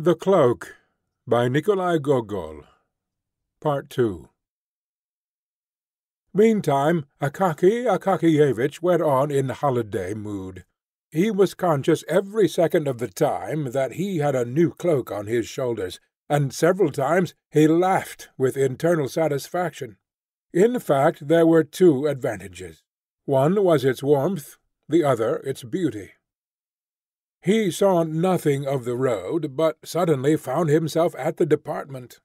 THE CLOAK by Nikolai Gogol Part II Meantime Akaky Akakiyevich went on in holiday mood. He was conscious every second of the time that he had a new cloak on his shoulders, and several times he laughed with internal satisfaction. In fact there were two advantages. One was its warmth, the other its beauty. He saw nothing of the road, but suddenly found himself at the department.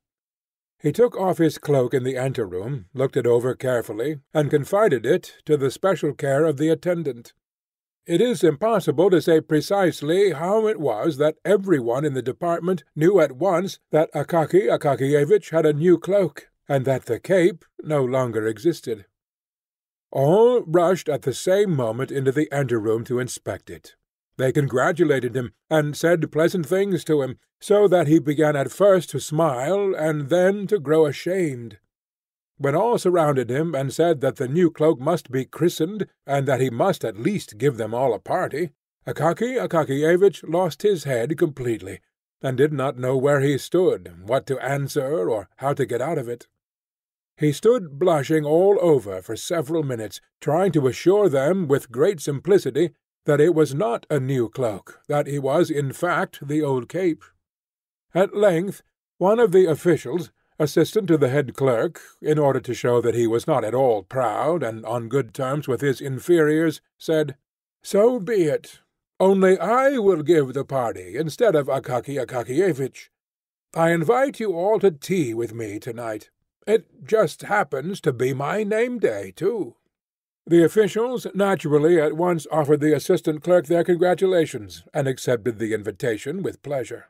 He took off his cloak in the anteroom, looked it over carefully, and confided it to the special care of the attendant. It is impossible to say precisely how it was that every one in the department knew at once that Akaky Akakiyevich had a new cloak, and that the cape no longer existed. All rushed at the same moment into the anteroom to inspect it. They congratulated him, and said pleasant things to him, so that he began at first to smile, and then to grow ashamed. When all surrounded him and said that the new cloak must be christened, and that he must at least give them all a party, Akaky Akakiyevich lost his head completely, and did not know where he stood, what to answer, or how to get out of it. He stood blushing all over for several minutes, trying to assure them with great simplicity that it was not a new cloak, that he was in fact the old cape. At length one of the officials, assistant to the head clerk, in order to show that he was not at all proud and on good terms with his inferiors, said, "So be it. Only I will give the party instead of Akaky Akakiyevich. I invite you all to tea with me to-night. It just happens to be my name-day, too." The officials naturally at once offered the assistant clerk their congratulations, and accepted the invitation with pleasure.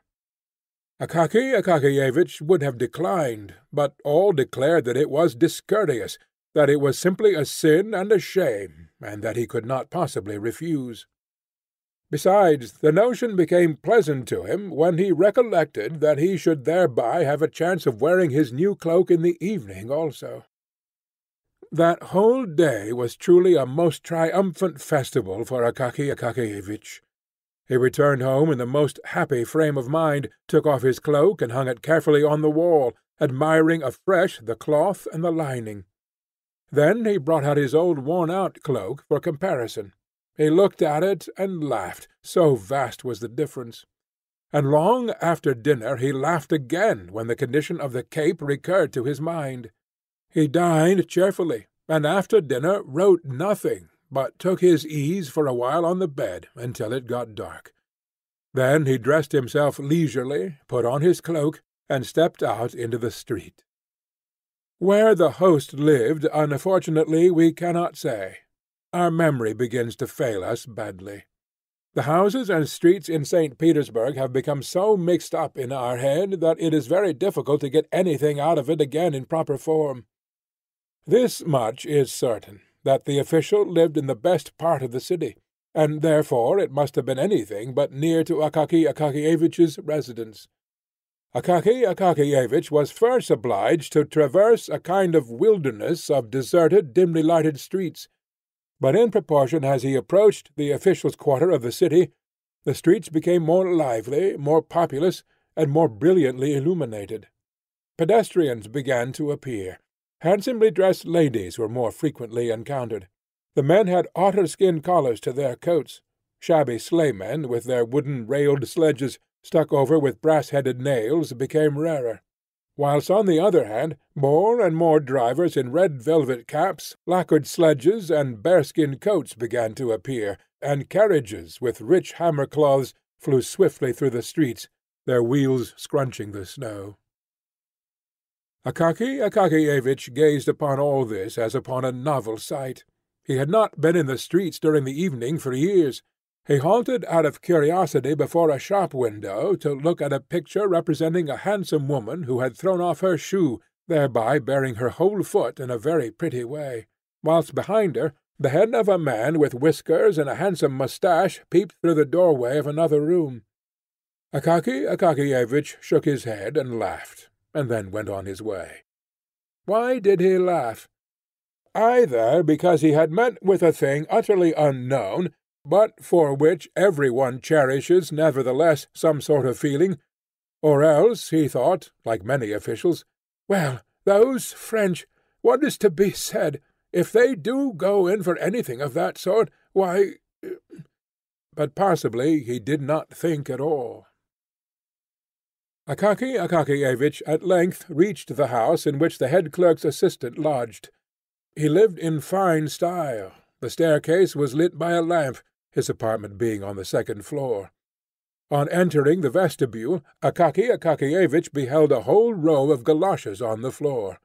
Akaky Akakiyevich would have declined, but all declared that it was discourteous, that it was simply a sin and a shame, and that he could not possibly refuse. Besides, the notion became pleasant to him when he recollected that he should thereby have a chance of wearing his new cloak in the evening also. That whole day was truly a most triumphant festival for Akaky Akakiyevich. He returned home in the most happy frame of mind, took off his cloak and hung it carefully on the wall, admiring afresh the cloth and the lining. Then he brought out his old worn-out cloak for comparison. He looked at it and laughed, so vast was the difference. And long after dinner he laughed again when the condition of the cape recurred to his mind. He dined cheerfully, and after dinner wrote nothing, but took his ease for a while on the bed until it got dark. Then he dressed himself leisurely, put on his cloak, and stepped out into the street. Where the host lived, unfortunately, we cannot say. Our memory begins to fail us badly. The houses and streets in St. Petersburg have become so mixed up in our head that it is very difficult to get anything out of it again in proper form. This much is certain, that the official lived in the best part of the city, and therefore it must have been anything but near to Akaky Akakiyevich's residence. Akaky Akakiyevich was first obliged to traverse a kind of wilderness of deserted, dimly lighted streets, but in proportion as he approached the official's quarter of the city, the streets became more lively, more populous, and more brilliantly illuminated. Pedestrians began to appear Handsomely dressed ladies were more frequently encountered. The men had otter-skin collars to their coats. Shabby sleighmen, with their wooden railed sledges stuck over with brass-headed nails, became rarer; whilst on the other hand more and more drivers in red velvet caps, lacquered sledges, and bearskin coats began to appear, and carriages with rich hammer-cloths flew swiftly through the streets, their wheels scrunching the snow. Akaky Akakiyevich gazed upon all this as upon a novel sight. He had not been in the streets during the evening for years. He halted out of curiosity before a shop window to look at a picture representing a handsome woman who had thrown off her shoe, thereby baring her whole foot in a very pretty way, whilst behind her the head of a man with whiskers and a handsome moustache peeped through the doorway of another room. Akaky Akakiyevich shook his head and laughed and then went on his way. Why did he laugh? Either because he had met with a thing utterly unknown, but for which every one cherishes nevertheless some sort of feeling, Or else he thought, like many officials, Well, those French, what is to be said? If they do go in for anything of that sort, why uh, But possibly he did not think at all. Akaky Akakiyevich at length reached the house in which the head clerk's assistant lodged. He lived in fine style. The staircase was lit by a lamp, his apartment being on the second floor. On entering the vestibule, Akaky Akakiyevich beheld a whole row of galoshes on the floor.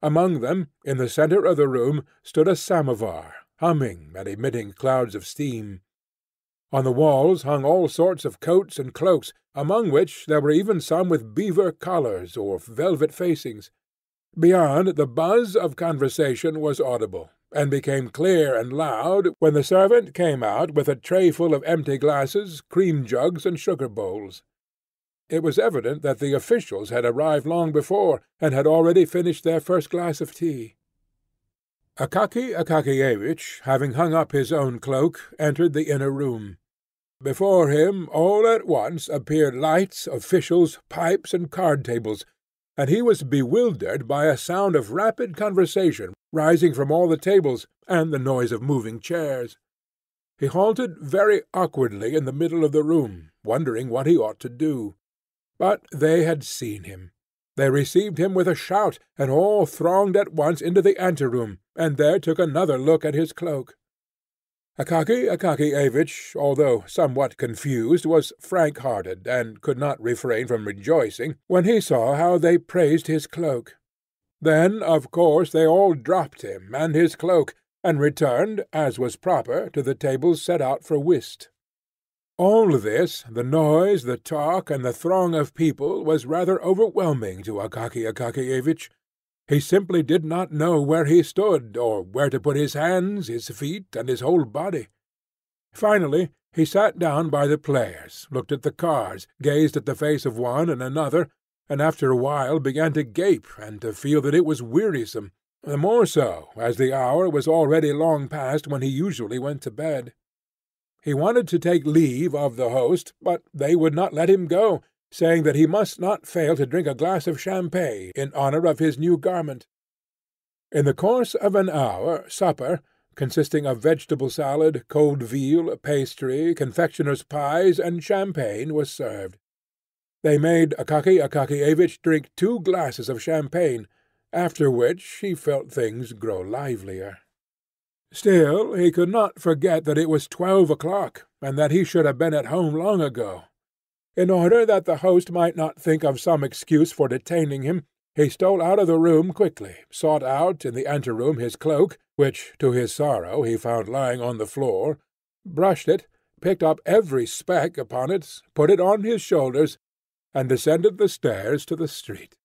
Among them, in the centre of the room, stood a samovar, humming and emitting clouds of steam. On the walls hung all sorts of coats and cloaks, among which there were even some with beaver collars or velvet facings. Beyond, the buzz of conversation was audible, and became clear and loud when the servant came out with a trayful of empty glasses, cream jugs, and sugar bowls. It was evident that the officials had arrived long before, and had already finished their first glass of tea. Akaky Akakiyevich, having hung up his own cloak, entered the inner room. Before him all at once appeared lights, officials, pipes, and card tables, and he was bewildered by a sound of rapid conversation rising from all the tables, and the noise of moving chairs. He halted very awkwardly in the middle of the room, wondering what he ought to do. But they had seen him. They received him with a shout, and all thronged at once into the anteroom, and there took another look at his cloak. Akaky Akakiyevich, although somewhat confused, was frank-hearted, and could not refrain from rejoicing when he saw how they praised his cloak. Then, of course, they all dropped him and his cloak, and returned, as was proper, to the tables set out for whist. All this, the noise, the talk, and the throng of people, was rather overwhelming to Akaky Akakiyevich, he simply did not know where he stood, or where to put his hands, his feet, and his whole body. Finally he sat down by the players, looked at the cards, gazed at the face of one and another, and after a while began to gape and to feel that it was wearisome, the more so as the hour was already long past when he usually went to bed. He wanted to take leave of the host, but they would not let him go, saying that he must not fail to drink a glass of champagne in honour of his new garment. In the course of an hour, supper, consisting of vegetable salad, cold veal, pastry, confectioner's pies, and champagne, was served. They made Akaky Akakiyevich drink two glasses of champagne, after which he felt things grow livelier. Still he could not forget that it was twelve o'clock, and that he should have been at home long ago. In order that the host might not think of some excuse for detaining him, he stole out of the room quickly, sought out in the anteroom his cloak, which, to his sorrow, he found lying on the floor, brushed it, picked up every speck upon it, put it on his shoulders, and descended the stairs to the street.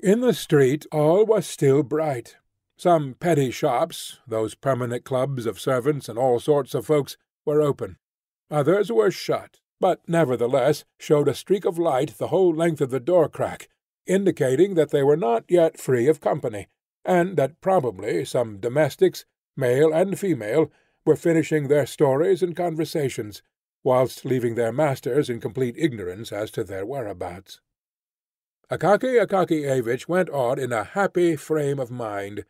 In the street all was still bright. Some petty shops, those permanent clubs of servants and all sorts of folks, were open. Others were shut, but nevertheless showed a streak of light the whole length of the door-crack, indicating that they were not yet free of company, and that probably some domestics, male and female, were finishing their stories and conversations, whilst leaving their masters in complete ignorance as to their whereabouts. Akaky Akakiyevich went on in a happy frame of mind.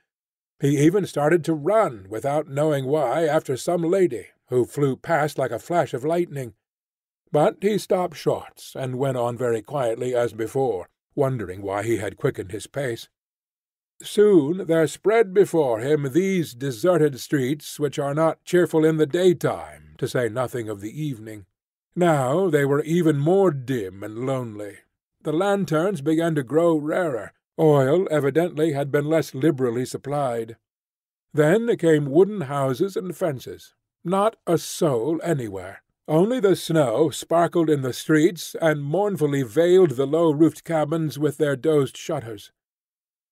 He even started to run, without knowing why, after some lady, who flew past like a flash of lightning. But he stopped short, and went on very quietly as before, wondering why he had quickened his pace. Soon there spread before him these deserted streets which are not cheerful in the daytime, to say nothing of the evening. Now they were even more dim and lonely. The lanterns began to grow rarer. Oil evidently had been less liberally supplied. Then came wooden houses and fences. Not a soul anywhere. Only the snow sparkled in the streets and mournfully veiled the low-roofed cabins with their dozed shutters.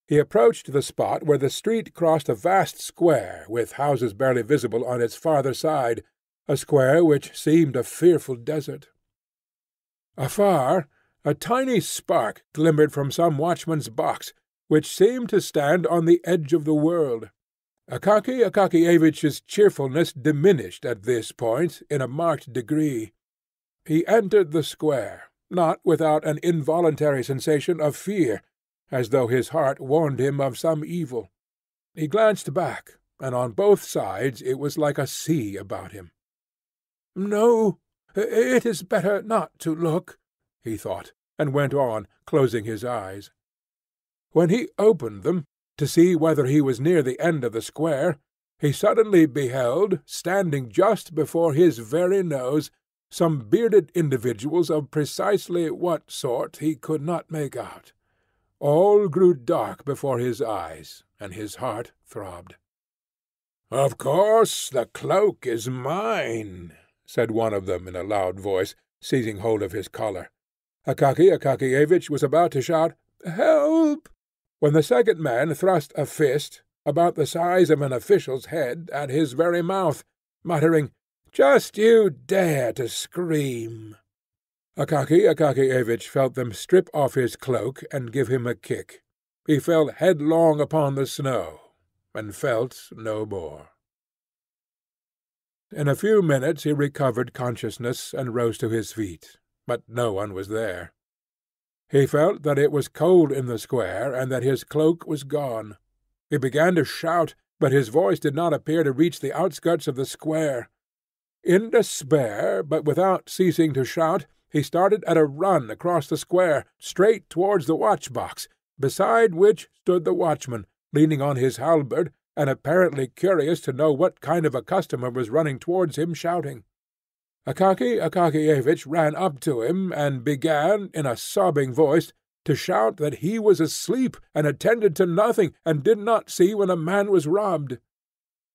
He approached the spot where the street crossed a vast square with houses barely visible on its farther side, a square which seemed a fearful desert. Afar, a tiny spark glimmered from some watchman's box, which seemed to stand on the edge of the world. Akaky Akakiyevich's cheerfulness diminished at this point in a marked degree. He entered the square, not without an involuntary sensation of fear, as though his heart warned him of some evil. He glanced back, and on both sides it was like a sea about him. No, it is better not to look, he thought, and went on, closing his eyes. When he opened them, to see whether he was near the end of the square, he suddenly beheld, standing just before his very nose, some bearded individuals of precisely what sort he could not make out. All grew dark before his eyes, and his heart throbbed. "Of course the cloak is mine," said one of them in a loud voice, seizing hold of his collar. Akaky Akakiyevich was about to shout, "Help!" When the second man thrust a fist, about the size of an official's head, at his very mouth, muttering, "Just you dare to scream!" Akaky Akakiyevich felt them strip off his cloak and give him a kick. He fell headlong upon the snow, and felt no more. In a few minutes he recovered consciousness and rose to his feet, but no one was there. He felt that it was cold in the square, and that his cloak was gone. He began to shout, but his voice did not appear to reach the outskirts of the square. In despair, but without ceasing to shout, he started at a run across the square, straight towards the watch-box, beside which stood the watchman, leaning on his halberd, and apparently curious to know what kind of a customer was running towards him shouting. Akaky Akakiyevich ran up to him, and began, in a sobbing voice, to shout that he was asleep, and attended to nothing, and did not see when a man was robbed.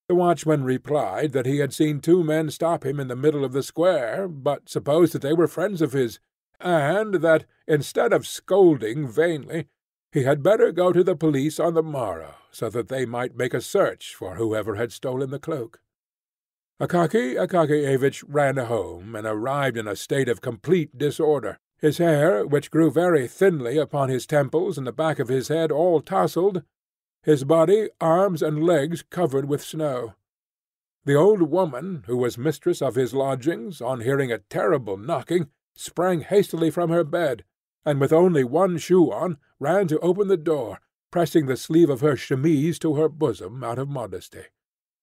The watchman replied that he had seen two men stop him in the middle of the square, but supposed that they were friends of his, and that, instead of scolding vainly, he had better go to the police on the morrow, so that they might make a search for whoever had stolen the cloak. Akaky Akakiyevich ran home, and arrived in a state of complete disorder, his hair, which grew very thinly upon his temples and the back of his head, all tousled, his body, arms, and legs covered with snow. The old woman, who was mistress of his lodgings, on hearing a terrible knocking, sprang hastily from her bed, and with only one shoe on, ran to open the door, pressing the sleeve of her chemise to her bosom out of modesty.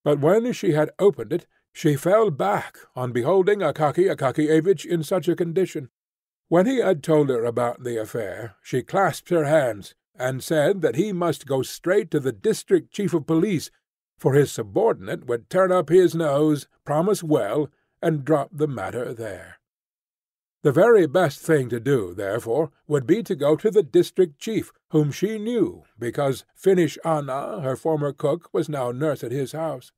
But when she had opened it, she fell back on beholding Akaky Akakiyevich in such a condition. When he had told her about the affair, she clasped her hands, and said that he must go straight to the district chief of police, for his subordinate would turn up his nose, promise well, and drop the matter there. The very best thing to do, therefore, would be to go to the district chief, whom she knew, because Finnish Anna, her former cook, was now nurse at his house.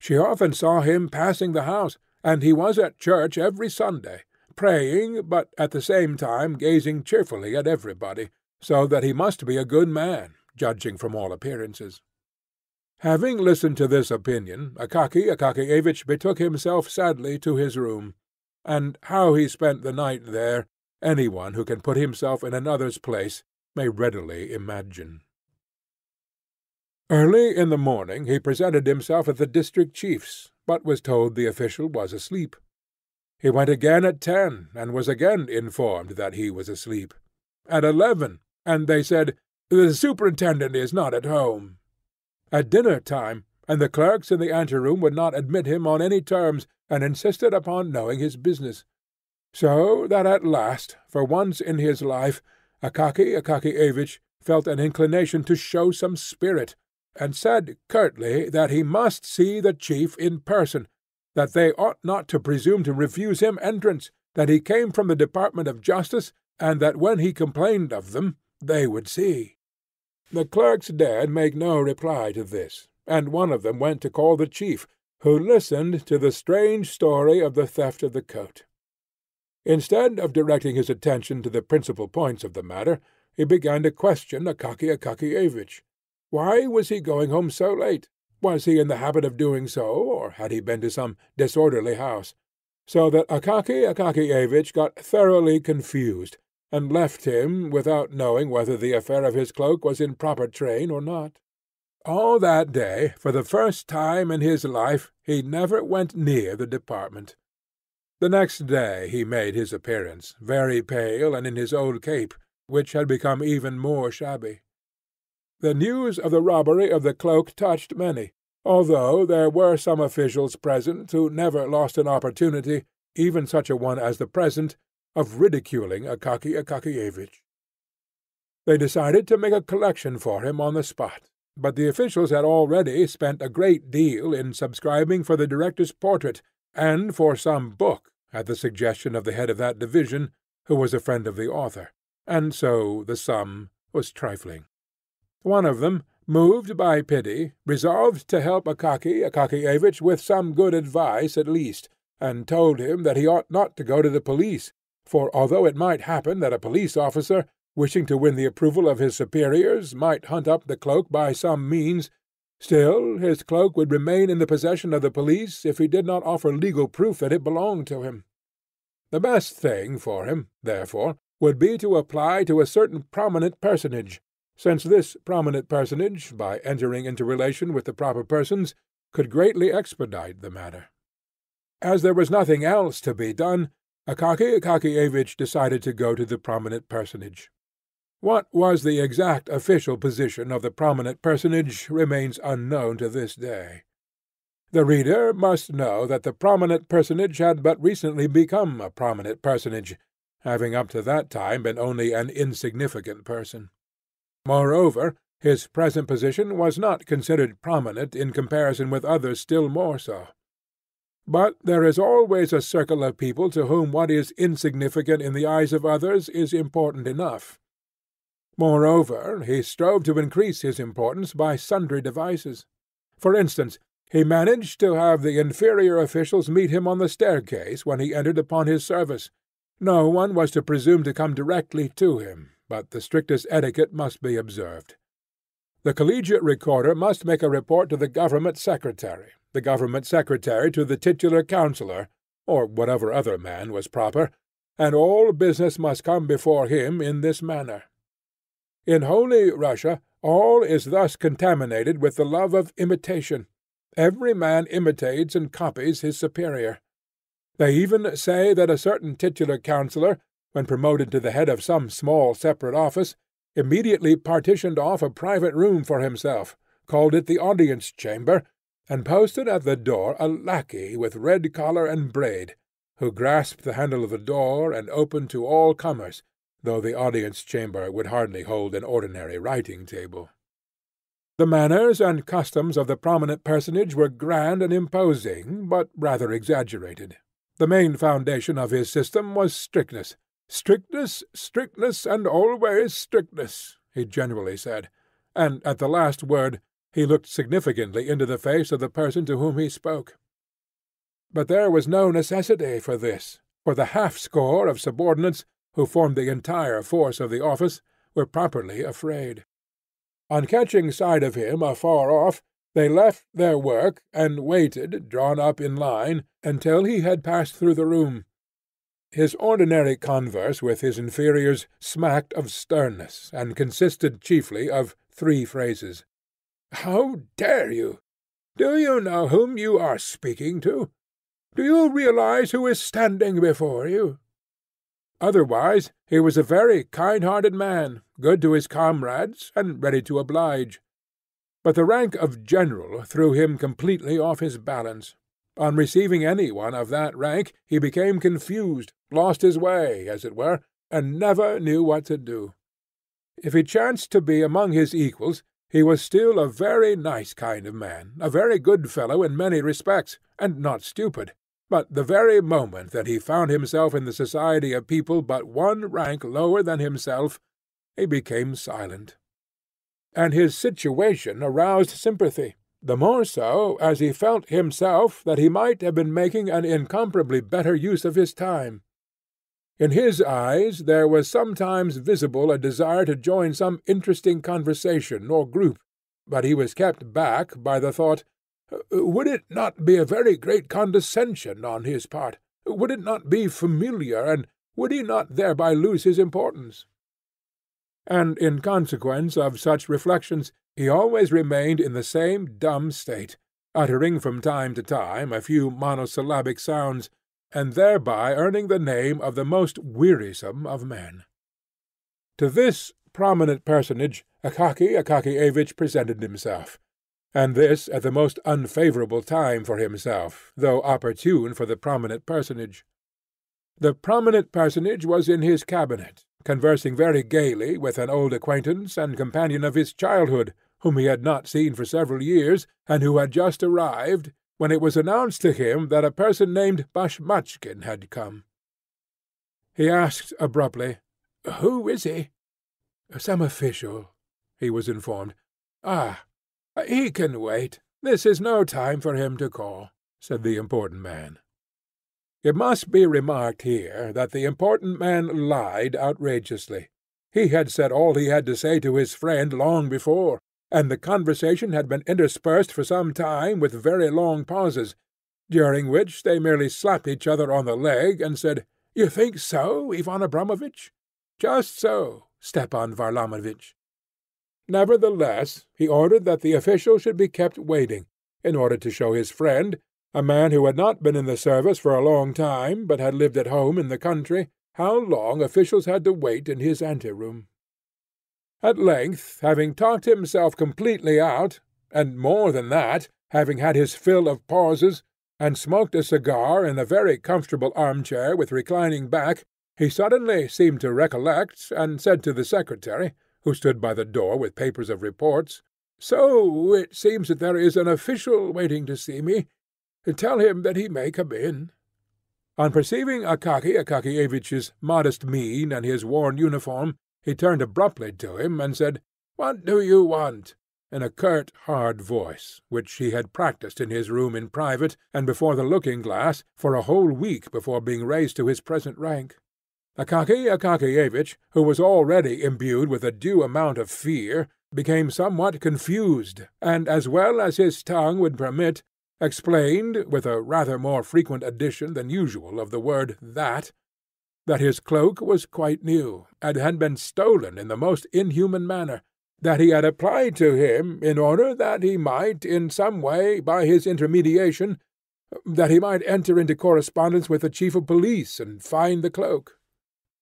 She often saw him passing the house, and he was at church every Sunday, praying, but at the same time gazing cheerfully at everybody, so that he must be a good man, judging from all appearances. Having listened to this opinion, Akaky Akakiyevich betook himself sadly to his room, and how he spent the night there, any one who can put himself in another's place may readily imagine. Early in the morning he presented himself at the district chief's, but was told the official was asleep. He went again at ten, and was again informed that he was asleep. At eleven, and they said, "The superintendent is not at home." At dinner time, and the clerks in the anteroom would not admit him on any terms, and insisted upon knowing his business. So that at last, for once in his life, Akaky Akakiyevich felt an inclination to show some spirit, and said curtly that he must see the chief in person, that they ought not to presume to refuse him entrance, that he came from the Department of Justice, and that when he complained of them, they would see. The clerks dared make no reply to this, and one of them went to call the chief, who listened to the strange story of the theft of the coat. Instead of directing his attention to the principal points of the matter, he began to question Akaky Akakiyevich. Why was he going home so late? Was he in the habit of doing so, or had he been to some disorderly house? So that Akaky Akakiyevich got thoroughly confused, and left him without knowing whether the affair of his cloak was in proper train or not. All that day, for the first time in his life, he never went near the department. The next day he made his appearance, very pale and in his old cape, which had become even more shabby. The news of the robbery of the cloak touched many, although there were some officials present who never lost an opportunity, even such a one as the present, of ridiculing Akaky Akakiyevich. They decided to make a collection for him on the spot, but the officials had already spent a great deal in subscribing for the director's portrait, and for some book, at the suggestion of the head of that division, who was a friend of the author, and so the sum was trifling. One of them, moved by pity, resolved to help Akaky Akakiyevich with some good advice at least, and told him that he ought not to go to the police, for although it might happen that a police officer, wishing to win the approval of his superiors, might hunt up the cloak by some means, Still, his cloak would remain in the possession of the police if he did not offer legal proof that it belonged to him. The best thing for him, therefore, would be to apply to a certain prominent personage, since this prominent personage, by entering into relation with the proper persons, could greatly expedite the matter. As there was nothing else to be done, Akaky Akakiyevich decided to go to the prominent personage. What was the exact official position of the prominent personage remains unknown to this day. The reader must know that the prominent personage had but recently become a prominent personage, having up to that time been only an insignificant person. Moreover, his present position was not considered prominent in comparison with others still more so. But there is always a circle of people to whom what is insignificant in the eyes of others is important enough. Moreover, he strove to increase his importance by sundry devices. For instance, he managed to have the inferior officials meet him on the staircase when he entered upon his service. No one was to presume to come directly to him, but the strictest etiquette must be observed. The collegiate recorder must make a report to the government secretary, the government secretary to the titular councillor, or whatever other man was proper, and all business must come before him in this manner. In Holy Russia all is thus contaminated with the love of imitation. Every man imitates and copies his superior. They even say that a certain titular councillor, when promoted to the head of some small separate office, immediately partitioned off a private room for himself, called it the audience chamber, and posted at the door a lackey with red collar and braid, who grasped the handle of the door and opened to all comers, though the audience-chamber would hardly hold an ordinary writing-table. The manners and customs of the prominent personage were grand and imposing, but rather exaggerated. The main foundation of his system was strictness. Strictness, strictness, and always strictness, he generally said, and at the last word he looked significantly into the face of the person to whom he spoke. But there was no necessity for this, for the half-score of subordinates who formed the entire force of the office, were properly afraid. On catching sight of him afar off, they left their work and waited, drawn up in line, until he had passed through the room. His ordinary converse with his inferiors smacked of sternness, and consisted chiefly of three phrases. "How dare you? Do you know whom you are speaking to? Do you realize who is standing before you? Otherwise he was a very kind-hearted man, good to his comrades, and ready to oblige. But the rank of general threw him completely off his balance. On receiving any one of that rank he became confused, lost his way, as it were, and never knew what to do. If he chanced to be among his equals, he was still a very nice kind of man, a very good fellow in many respects, and not stupid. But the very moment that he found himself in the society of people but one rank lower than himself, he became silent. And his situation aroused sympathy, the more so as he felt himself that he might have been making an incomparably better use of his time. In his eyes there was sometimes visible a desire to join some interesting conversation or group, but he was kept back by the thought would it not be a very great condescension on his part? Would it not be familiar, and would he not thereby lose his importance? And in consequence of such reflections he always remained in the same dumb state, uttering from time to time a few monosyllabic sounds, and thereby earning the name of the most wearisome of men. To this prominent personage Akaky Akakiyevich presented himself, and this at the most unfavourable time for himself, though opportune for the prominent personage. The prominent personage was in his cabinet, conversing very gaily with an old acquaintance and companion of his childhood, whom he had not seen for several years, and who had just arrived, when it was announced to him that a person named Bashmachkin had come. He asked abruptly, "Who is he?" "Some official," he was informed. "Ah, he can wait. This is no time for him to call," said the important man. It must be remarked here that the important man lied outrageously. He had said all he had to say to his friend long before, and the conversation had been interspersed for some time with very long pauses, during which they merely slapped each other on the leg and said, "You think so, Ivan Abramovitch?" "Just so, Stepan Varlamovitch." Nevertheless, he ordered that the official should be kept waiting, in order to show his friend a man who had not been in the service for a long time, but had lived at home in the country, how long officials had to wait in his anteroom. At length, having talked himself completely out, and more than that, having had his fill of pauses, and smoked a cigar in a very comfortable arm-chair with reclining back, he suddenly seemed to recollect, and said to the secretary, who stood by the door with papers of reports, "So it seems that there is an official waiting to see me. Tell him that he may come in." On perceiving Akaky Akakiyevich's modest mien and his worn uniform, he turned abruptly to him and said, "What do you want?" in a curt, hard voice, which he had practised in his room in private and before the looking-glass for a whole week before being raised to his present rank. Akaky Akakiyevich, who was already imbued with a due amount of fear, became somewhat confused, and, as well as his tongue would permit, explained, with a rather more frequent addition than usual of the word that, that his cloak was quite new, and had been stolen in the most inhuman manner, that he had applied to him in order that he might, in some way, by his intermediation, that he might enter into correspondence with the chief of police and find the cloak.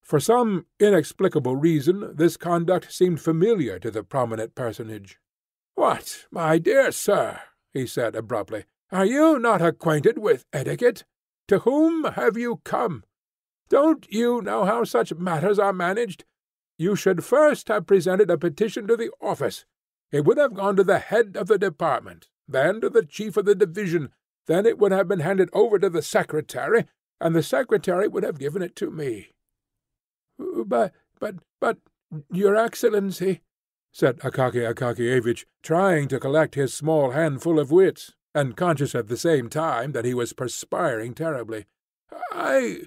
For some inexplicable reason this conduct seemed familiar to the prominent personage. "What, my dear sir," he said abruptly, are you not acquainted with etiquette? To whom have you come? Don't you know how such matters are managed? You should first have presented a petition to the office. It would have gone to the head of the department, then to the chief of the division, then it would have been handed over to the secretary, and the secretary would have given it to me. But, but, but, your Excellency, said Akaky Akakiyevich, trying to collect his small handful of wits, and conscious at the same time that he was perspiring terribly. "I,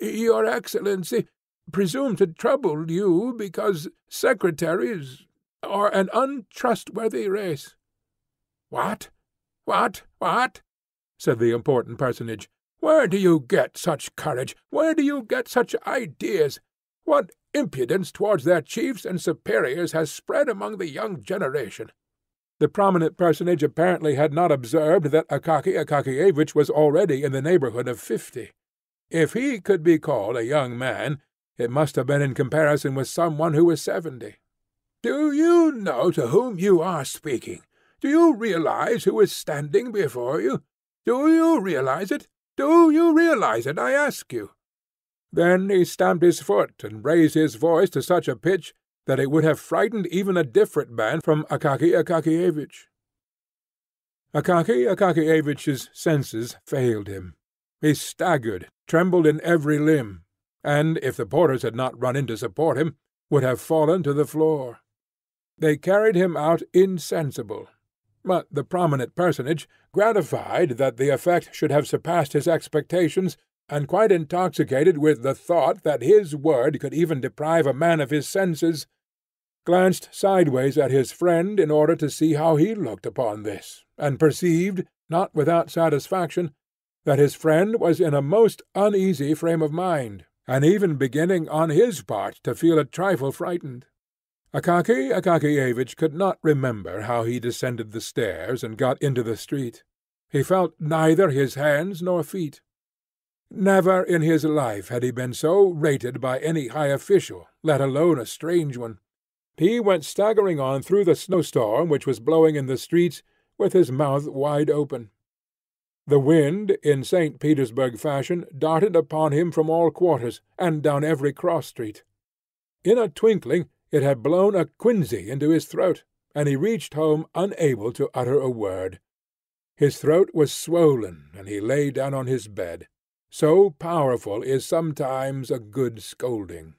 your Excellency, presume to trouble you because secretaries are an untrustworthy race." "What? What? What?" said the important personage. "Where do you get such courage? Where do you get such ideas? What impudence towards their chiefs and superiors has spread among the young generation? The prominent personage apparently had not observed that Akaky Akakiyevich was already in the neighbourhood of fifty. If he could be called a young man, it must have been in comparison with some one who was seventy. "Do you know to whom you are speaking? Do you realize who is standing before you? Do you realize it? Do you realize it, I ask you?" Then he stamped his foot and raised his voice to such a pitch that it would have frightened even a different man from Akaky Akakiyevich. Akaky Akakiyevich's senses failed him. He staggered, trembled in every limb, and, if the porters had not run in to support him, would have fallen to the floor. They carried him out insensible, but the prominent personage, gratified that the effect should have surpassed his expectations, and quite intoxicated with the thought that his word could even deprive a man of his senses, glanced sideways at his friend in order to see how he looked upon this, and perceived, not without satisfaction, that his friend was in a most uneasy frame of mind, and even beginning on his part to feel a trifle frightened. Akaky Akakiyevich could not remember how he descended the stairs and got into the street. He felt neither his hands nor feet. Never in his life had he been so rated by any high official, let alone a strange one. He went staggering on through the snowstorm which was blowing in the streets, with his mouth wide open. The wind, in St. Petersburg fashion, darted upon him from all quarters, and down every cross street. In a twinkling it had blown a quinsy into his throat, and he reached home unable to utter a word. His throat was swollen, and he lay down on his bed. So powerful is sometimes a good scolding.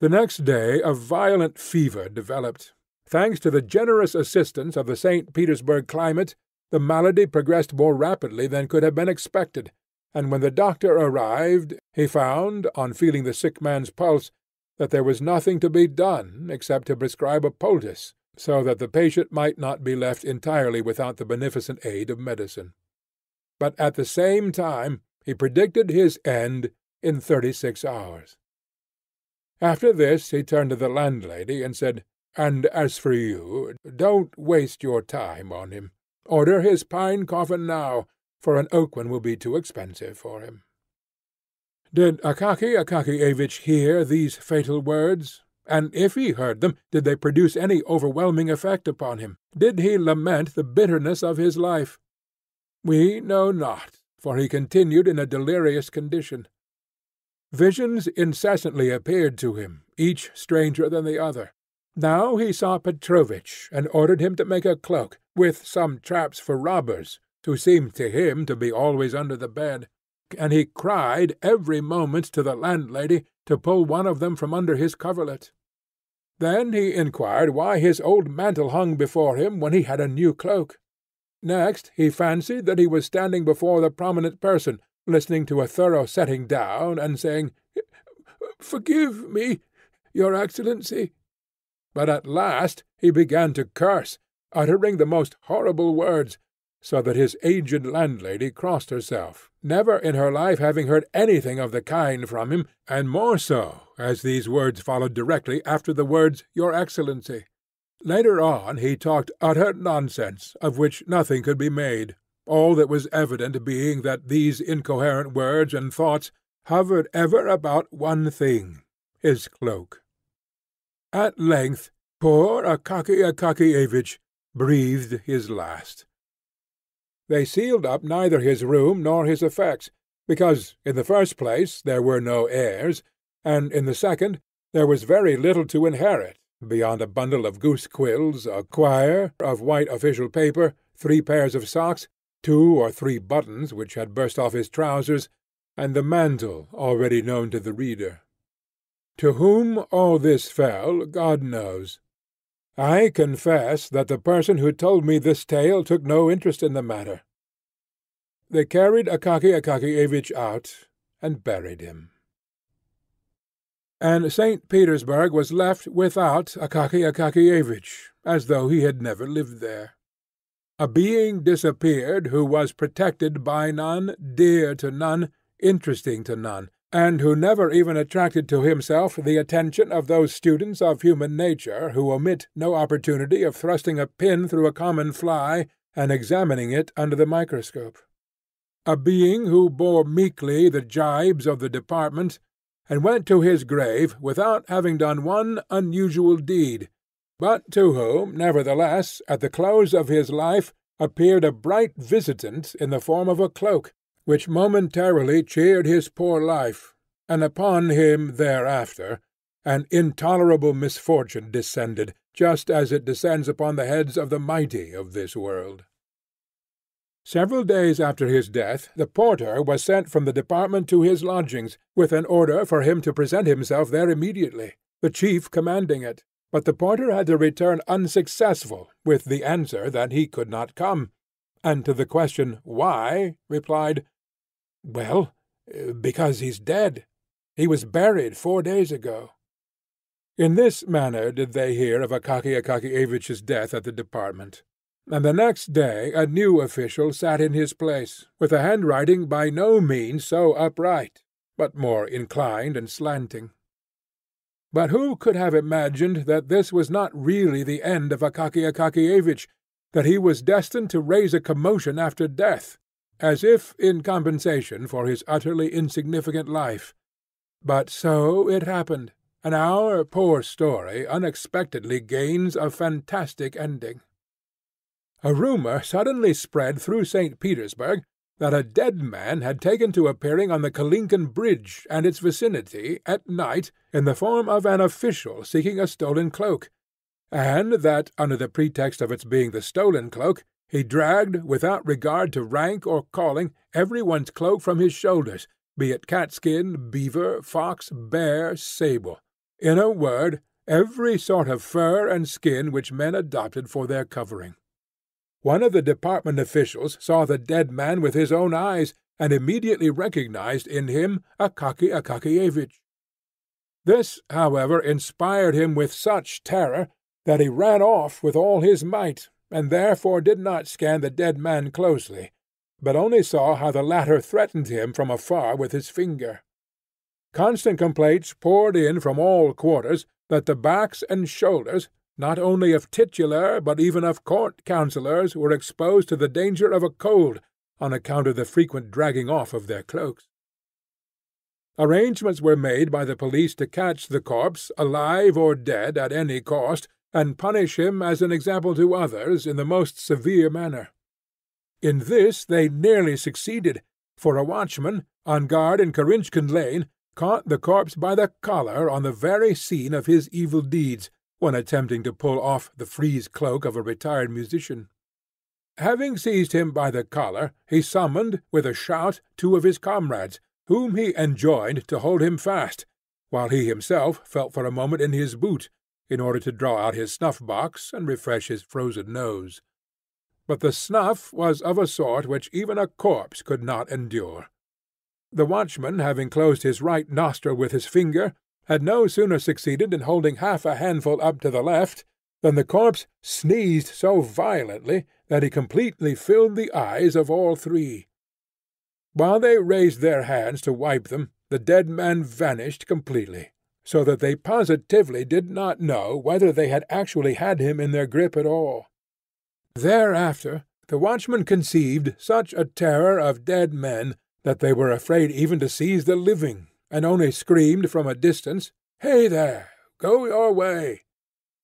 The next day a violent fever developed. Thanks to the generous assistance of the St. Petersburg climate, the malady progressed more rapidly than could have been expected, and when the doctor arrived, he found, on feeling the sick man's pulse, that there was nothing to be done except to prescribe a poultice, so that the patient might not be left entirely without the beneficent aid of medicine. But at the same time he predicted his end in thirty-six hours. After this he turned to the landlady and said, "And as for you, don't waste your time on him. Order his pine coffin now, for an oak one will be too expensive for him." Did Akaky Akakiyevich hear these fatal words? And if he heard them, did they produce any overwhelming effect upon him? Did he lament the bitterness of his life? We know not, for he continued in a delirious condition. Visions incessantly appeared to him, each stranger than the other. Now he saw Petrovich, and ordered him to make a cloak, with some traps for robbers, who seemed to him to be always under the bed, and he cried every moment to the landlady to pull one of them from under his coverlet. Then he inquired why his old mantle hung before him when he had a new cloak. Next he fancied that he was standing before the prominent person, listening to a thorough setting down, and saying, "Forgive me, your Excellency but at last he began to curse, uttering the most horrible words, so that his aged landlady crossed herself, never in her life having heard anything of the kind from him, and more so as these words followed directly after the words "Your Excellency." Later on he talked utter nonsense, of which nothing could be made, all that was evident being that these incoherent words and thoughts hovered ever about one thing his cloak. At length poor Akaky Akakiyevich breathed his last. They sealed up neither his room nor his effects, because, in the first place, there were no heirs, and, in the second, there was very little to inherit beyond a bundle of goose quills, a quire of white official paper, three pairs of socks, two or three buttons which had burst off his trousers, and the mantle already known to the reader. To whom all this fell, God knows. I confess that the person who told me this tale took no interest in the matter. They carried Akaky Akakiyevich out and buried him. And St. Petersburg was left without Akaky Akakiyevich, as though he had never lived there. A being disappeared who was protected by none, dear to none, interesting to none, and who never even attracted to himself the attention of those students of human nature who omit no opportunity of thrusting a pin through a common fly and examining it under the microscope. A being who bore meekly the gibes of the department, and went to his grave without having done one unusual deed, but to whom, nevertheless, at the close of his life, appeared a bright visitant in the form of a cloak, which momentarily cheered his poor life, and upon him thereafter an intolerable misfortune descended, just as it descends upon the heads of the mighty of this world. Several days after his death the porter was sent from the department to his lodgings, with an order for him to present himself there immediately, the chief commanding it, but the porter had to return unsuccessful, with the answer that he could not come, and to the question why, replied, well, eh, because he's dead. He was buried four days ago. In this manner did they hear of Akaky Akakiyevich's death at the department, and the next day a new official sat in his place, with a handwriting by no means so upright, but more inclined and slanting. But who could have imagined that this was not really the end of Akaky Akakiyevich, that he was destined to raise a commotion after death, as if in compensation for his utterly insignificant life. But so it happened, and our poor story unexpectedly gains a fantastic ending. A rumour suddenly spread through St. Petersburg that a dead man had taken to appearing on the Kalinkin Bridge and its vicinity at night in the form of an official seeking a stolen cloak, and that, under the pretext of its being the stolen cloak, he dragged, without regard to rank or calling, every one's cloak from his shoulders, be it catskin, beaver, fox, bear, sable; in a word, every sort of fur and skin which men adopted for their covering. One of the department officials saw the dead man with his own eyes, and immediately recognized in him Akaky Akakiyevich. This, however, inspired him with such terror that he ran off with all his might, and therefore did not scan the dead man closely, but only saw how the latter threatened him from afar with his finger. Constant complaints poured in from all quarters that the backs and shoulders not only of titular but even of court councillors were exposed to the danger of a cold on account of the frequent dragging off of their cloaks. Arrangements were made by the police to catch the corpse, alive or dead, at any cost, and punish him as an example to others in the most severe manner. In this they nearly succeeded, for a watchman, on guard in Kiriushkin Lane, caught the corpse by the collar on the very scene of his evil deeds, when attempting to pull off the frieze cloak of a retired musician. Having seized him by the collar, he summoned, with a shout, two of his comrades, whom he enjoined to hold him fast, while he himself felt for a moment in his boot, in order to draw out his snuff-box and refresh his frozen nose. But the snuff was of a sort which even a corpse could not endure. The watchman having closed his right nostril with his finger, had no sooner succeeded in holding half a handful up to the left than the corpse sneezed so violently that he completely filled the eyes of all three. While they raised their hands to wipe them, the dead man vanished completely, so that they positively did not know whether they had actually had him in their grip at all. Thereafter the watchmen conceived such a terror of dead men that they were afraid even to seize the living, and only screamed from a distance, Hey there! Go your way!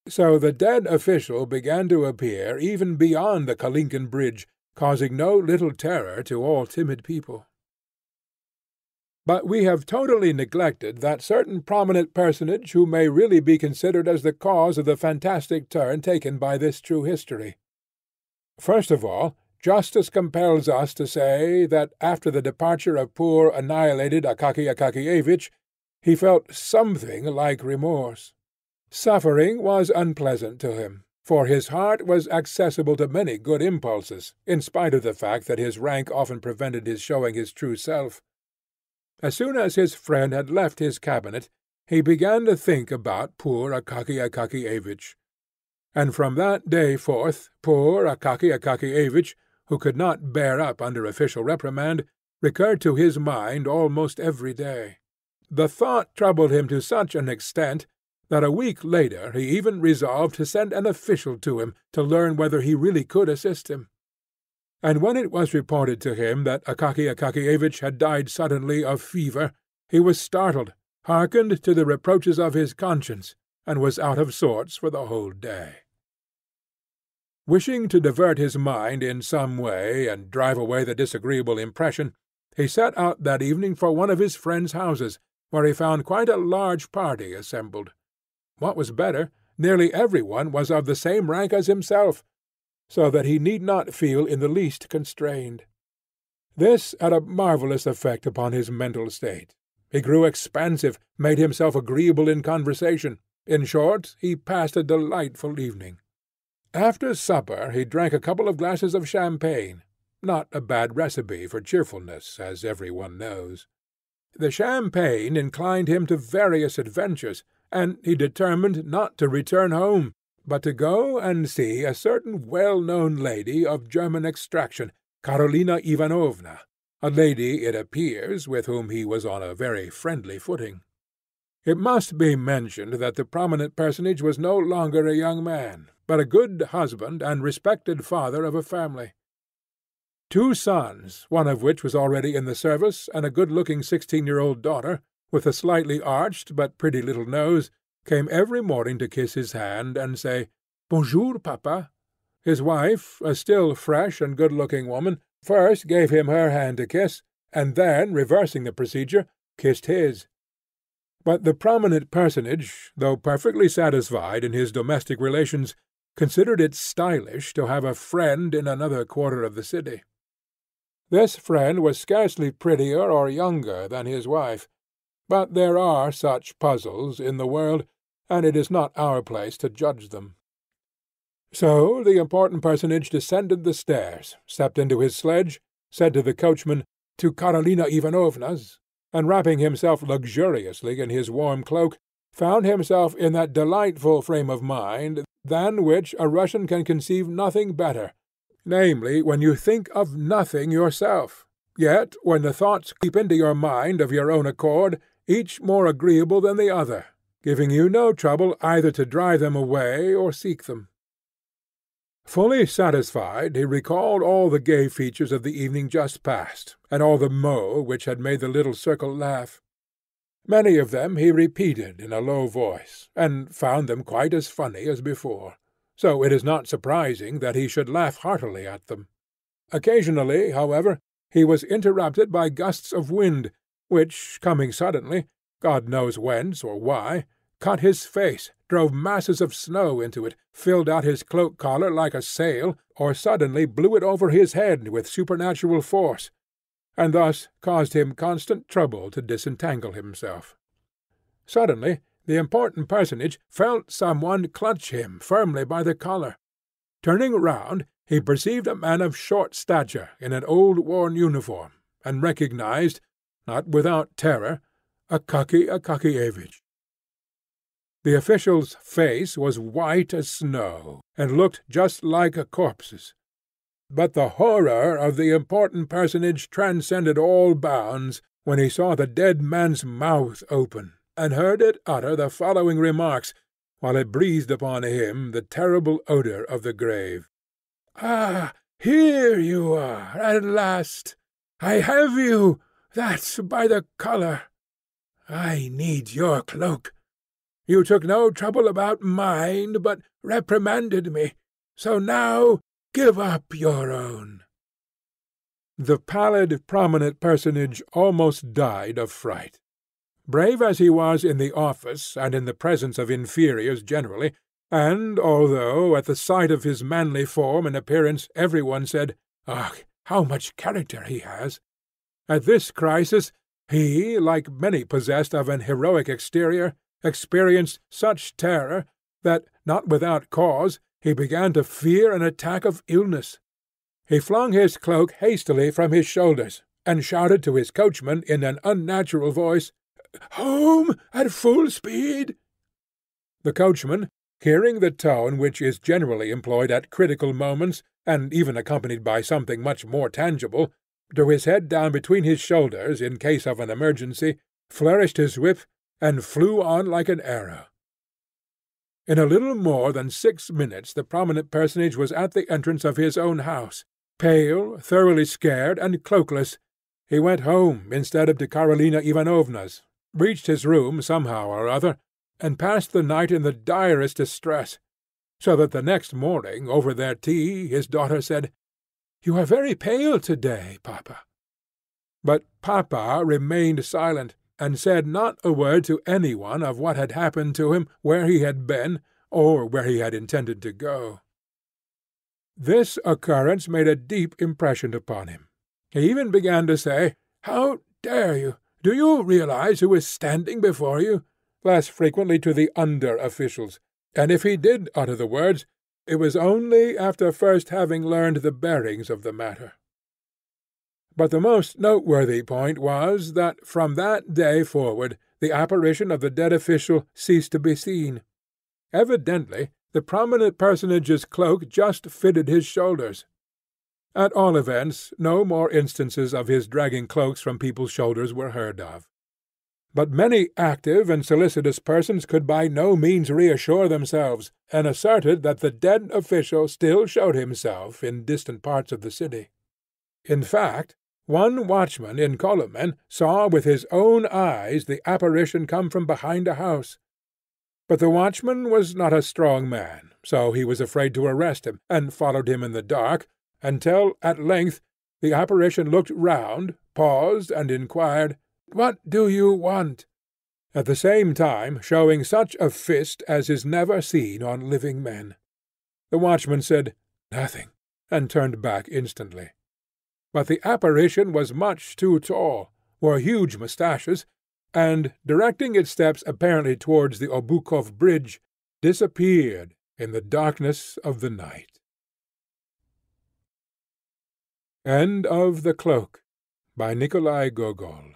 So the dead official began to appear even beyond the Kalinkin Bridge, causing no little terror to all timid people. But we have totally neglected that certain prominent personage who may really be considered as the cause of the fantastic turn taken by this true history. First of all, Justice compels us to say that after the departure of poor annihilated Akaky Akakiyevich he felt something like remorse. Suffering was unpleasant to him, for his heart was accessible to many good impulses, in spite of the fact that his rank often prevented his showing his true self. As soon as his friend had left his cabinet, he began to think about poor Akaky Akakiyevich. And from that day forth poor Akaky Akakiyevich who could not bear up under official reprimand, recurred to his mind almost every day. The thought troubled him to such an extent that a week later he even resolved to send an official to him to learn whether he really could assist him. And when it was reported to him that Akaky Akakiyevich had died suddenly of fever, he was startled, hearkened to the reproaches of his conscience, and was out of sorts for the whole day. Wishing to divert his mind in some way, and drive away the disagreeable impression, he set out that evening for one of his friends' houses, where he found quite a large party assembled. What was better, nearly every one was of the same rank as himself, so that he need not feel in the least constrained. This had a marvellous effect upon his mental state. He grew expansive, made himself agreeable in conversation. In short, he passed a delightful evening. After supper he drank a couple of glasses of champagne, not a bad recipe for cheerfulness, as every one knows. The champagne inclined him to various adventures, and he determined not to return home, but to go and see a certain well-known lady of German extraction, Karolina Ivanovna, a lady, it appears, with whom he was on a very friendly footing. It must be mentioned that the prominent personage was no longer a young man, but a good husband and respected father of a family. Two sons, one of which was already in the service, and a good-looking sixteen-year-old daughter, with a slightly arched but pretty little nose, came every morning to kiss his hand and say, "Bonjour, papa." His wife, a still fresh and good-looking woman, first gave him her hand to kiss, and then, reversing the procedure, kissed his. But the prominent personage, though perfectly satisfied in his domestic relations, considered it stylish to have a friend in another quarter of the city. This friend was scarcely prettier or younger than his wife, but there are such puzzles in the world, and it is not our place to judge them. So the important personage descended the stairs, stepped into his sledge, said to the coachman, "To Karolina Ivanovna's," and wrapping himself luxuriously in his warm cloak, found himself in that delightful frame of mind than which a Russian can conceive nothing better, namely, when you think of nothing yourself, yet when the thoughts creep into your mind of your own accord, each more agreeable than the other, giving you no trouble either to drive them away or seek them. Fully satisfied, he recalled all the gay features of the evening just past, and all the mots which had made the little circle laugh. Many of them he repeated in a low voice, and found them quite as funny as before, so it is not surprising that he should laugh heartily at them. Occasionally, however, he was interrupted by gusts of wind, which, coming suddenly, God knows whence or why, cut his face, drove masses of snow into it, filled out his cloak collar like a sail, or suddenly blew it over his head with supernatural force, and thus caused him constant trouble to disentangle himself. Suddenly the important personage felt some one clutch him firmly by the collar. Turning round, he perceived a man of short stature in an old worn uniform, and recognized, not without terror, Akaky Akakiyevich. The official's face was white as snow, and looked just like a corpse's. But the horror of the important personage transcended all bounds when he saw the dead man's mouth open, and heard it utter the following remarks, while it breathed upon him the terrible odour of the grave. "Ah, here you are, at last! I have you! That's by the colour. I need your cloak. You took no trouble about mine, but reprimanded me. So now give up your own. The pallid, prominent personage almost died of fright. Brave as he was in the office and in the presence of inferiors generally, and although at the sight of his manly form and appearance every one said, "Ugh, how much character he has!" at this crisis he, like many possessed of an heroic exterior, experienced such terror that, not without cause, he began to fear an attack of illness. He flung his cloak hastily from his shoulders, and shouted to his coachman in an unnatural voice, "Home at full speed!" The coachman, hearing the tone which is generally employed at critical moments, and even accompanied by something much more tangible, drew his head down between his shoulders in case of an emergency, flourished his whip, and flew on like an arrow. In a little more than six minutes the prominent personage was at the entrance of his own house. Pale, thoroughly scared, and cloakless, he went home instead of to Karolina Ivanovna's, reached his room somehow or other, and passed the night in the direst distress, so that the next morning over their tea his daughter said, "You are very pale to-day, papa." But papa remained silent and said not a word to any one of what had happened to him, where he had been, or where he had intended to go. This occurrence made a deep impression upon him. He even began to say, "How dare you? Do you realize who is standing before you?" less frequently to the under officials, and if he did utter the words, it was only after first having learned the bearings of the matter. But the most noteworthy point was that from that day forward the apparition of the dead official ceased to be seen. Evidently the prominent personage's cloak just fitted his shoulders. At all events, no more instances of his dragging cloaks from people's shoulders were heard of. But many active and solicitous persons could by no means reassure themselves, and asserted that the dead official still showed himself in distant parts of the city. In fact, one watchman in Kolommen saw with his own eyes the apparition come from behind a house. But the watchman was not a strong man, so he was afraid to arrest him, and followed him in the dark, until at length the apparition looked round, paused, and inquired, "What do you want?" at the same time showing such a fist as is never seen on living men. The watchman said, "Nothing," and turned back instantly. But the apparition was much too tall, wore huge moustaches, and, directing its steps apparently towards the Obukhov bridge, disappeared in the darkness of the night. End of The Cloak by Nikolai Gogol